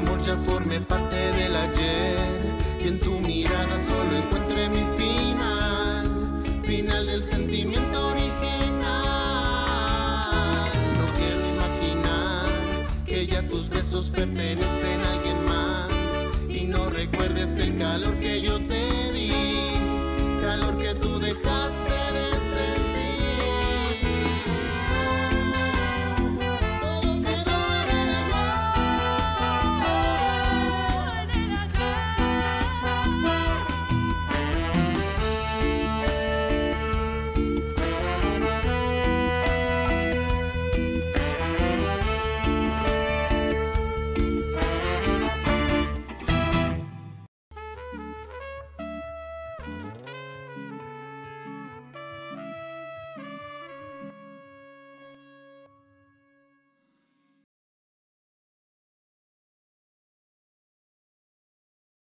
amor ya forme parte del ayer. Y en tu mirada solo encuentre mi final, final del sentimiento original. No quiero imaginar que ya tus besos pertenecen a alguien más. Y no recuerdes el calor que yo te di, calor que tú dejaste.